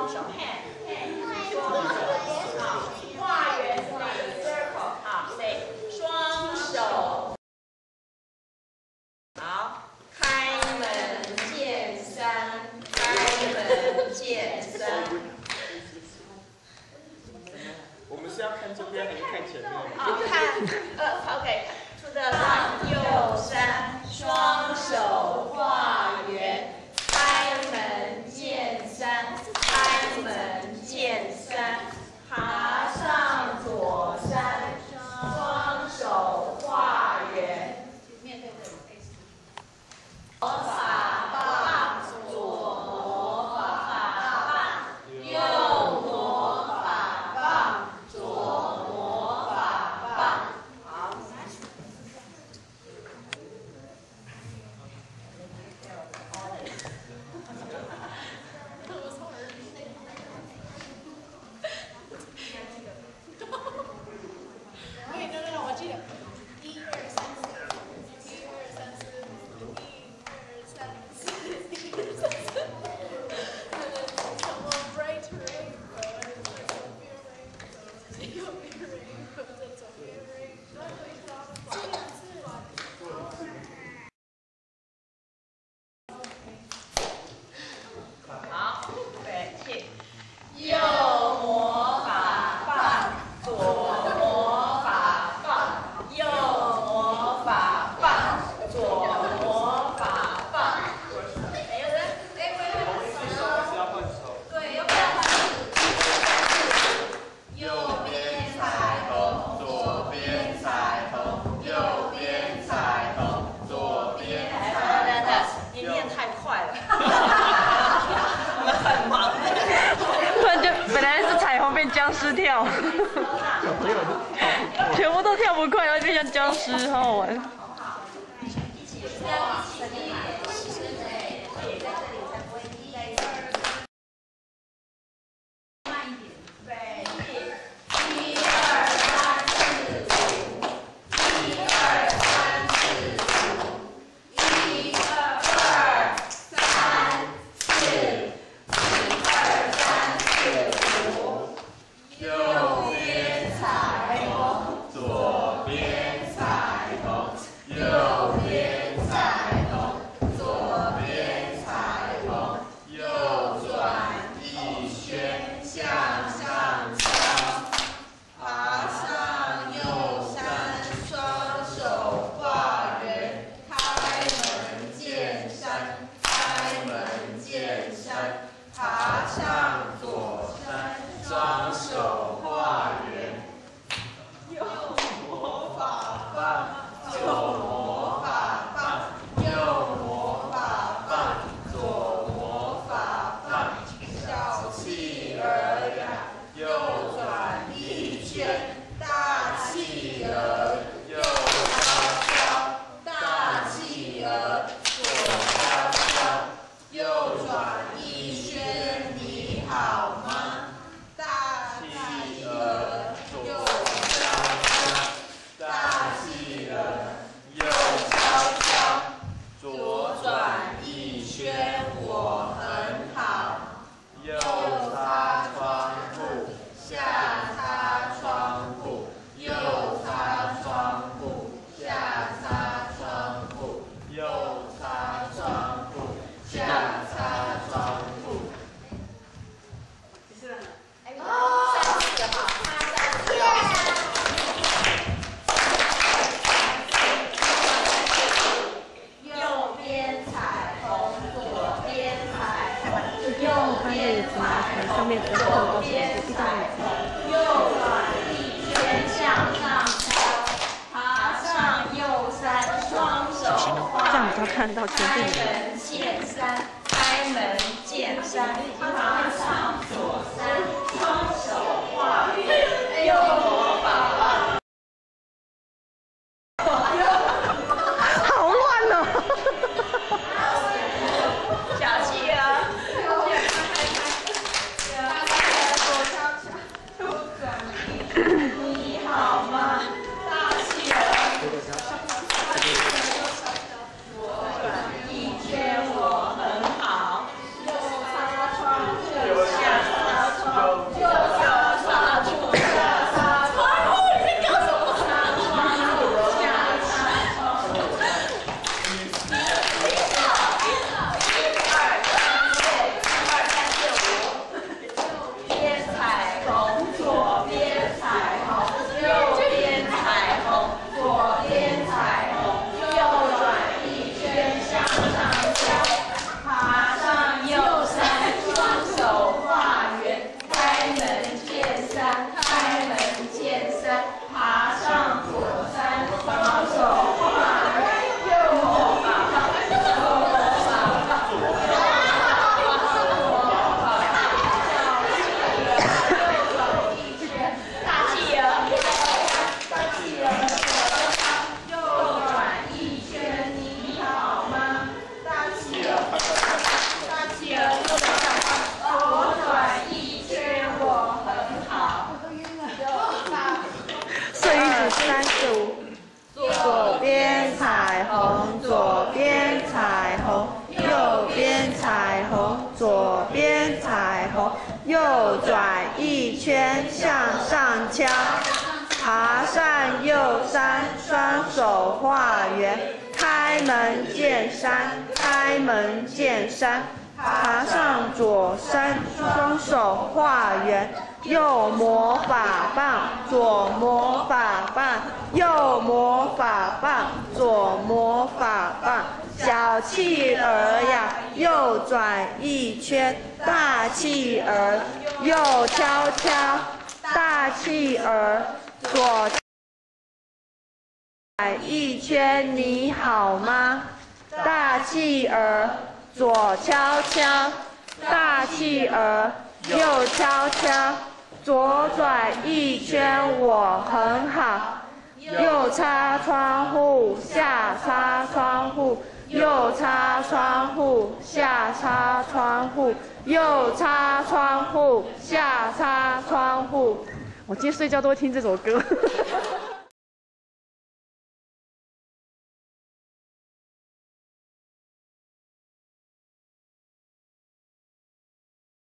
双手 hand，双手好，画圆每 circle 好，每双手好，开门见山，开门见山。我们是要看这边还是看前面？啊、看，呃，OK。全部都跳不快，然后变成僵尸，好好玩。看到。开门见山，开门见山，爬上左山，双手画右。左边彩虹，右转一圈向上敲。爬上右山，双手画圆，开门见山，开门见山。爬上左山，双手画圆，右魔法棒，左魔法棒，右魔法棒，左魔法棒。小企鹅呀，右转一圈，大气儿右敲敲，大气儿。左转一圈，你好吗？大气儿，左敲敲，大气儿，右敲敲，左转一圈，我很好。右擦窗户，下擦窗户，右擦窗户，下擦窗户，右擦窗户，下擦窗户。我今天睡觉都会听这首歌。